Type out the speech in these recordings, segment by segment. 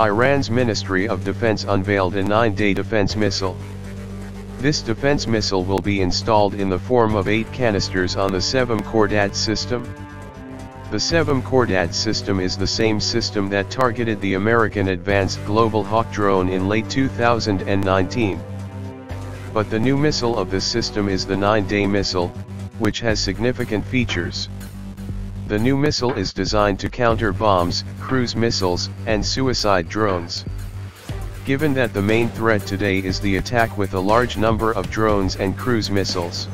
Iran's Ministry of Defense unveiled a nine-Dey defense missile. This defense missile will be installed in the form of eight canisters on the Sevim Khordad system. The Sevim Khordad system is the same system that targeted the American Advanced Global Hawk drone in late 2019. But the new missile of this system is the 9-Dey missile, which has significant features. The new missile is designed to counter bombs, cruise missiles, and suicide drones. Given that the main threat today is the attack with a large number of drones and cruise missiles.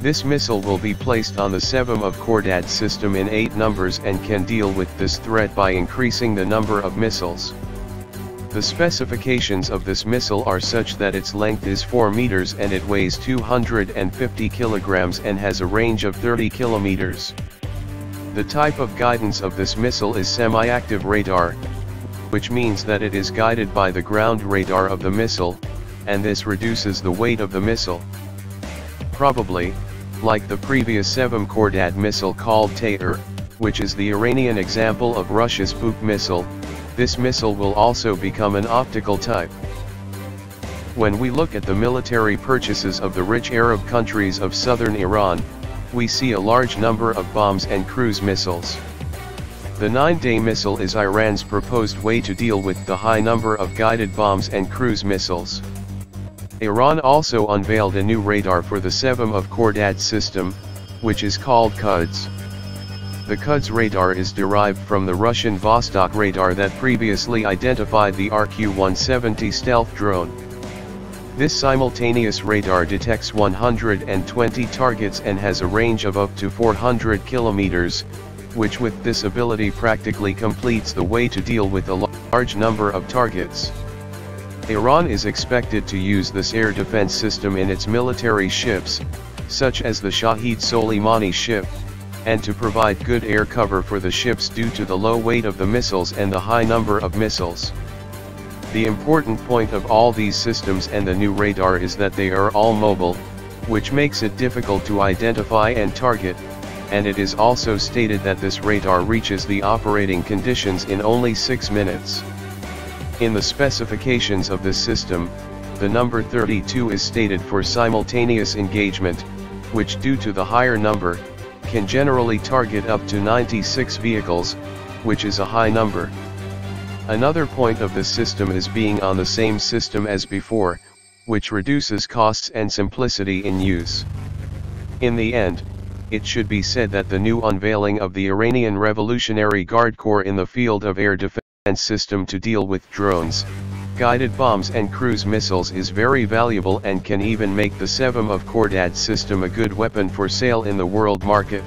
This missile will be placed on the Sevim of Khordad system in 8 numbers and can deal with this threat by increasing the number of missiles. The specifications of this missile are such that its length is 4 meters and it weighs 250 kilograms and has a range of 30 kilometers. The type of guidance of this missile is semi-active radar, which means that it is guided by the ground radar of the missile, and this reduces the weight of the missile. Probably, like the previous Sevim Khordad missile called Tayyar, which is the Iranian example of Russia's Buk missile, this missile will also become an optical type. When we look at the military purchases of the rich Arab countries of southern Iran, we see a large number of bombs and cruise missiles. The nine-Dey missile is Iran's proposed way to deal with the high number of guided bombs and cruise missiles. Iran also unveiled a new radar for the Sevim of Khordad system, which is called Quds. The Quds radar is derived from the Russian Vostok radar that previously identified the RQ-170 stealth drone. This simultaneous radar detects 120 targets and has a range of up to 400 kilometers, which with this ability practically completes the way to deal with a large number of targets. Iran is expected to use this air defense system in its military ships, such as the Shahid Soleimani ship, and to provide good air cover for the ships due to the low weight of the missiles and the high number of missiles. The important point of all these systems and the new radar is that they are all mobile, which makes it difficult to identify and target, and it is also stated that this radar reaches the operating conditions in only 6 minutes. In the specifications of this system, the number 32 is stated for simultaneous engagement, which due to the higher number, can generally target up to 96 vehicles, which is a high number. Another point of this system is being on the same system as before, which reduces costs and simplicity in use. In the end, it should be said that the new unveiling of the Iranian Revolutionary Guard Corps in the field of air defense system to deal with drones, guided bombs and cruise missiles is very valuable and can even make the Sevim of Khordad system a good weapon for sale in the world market.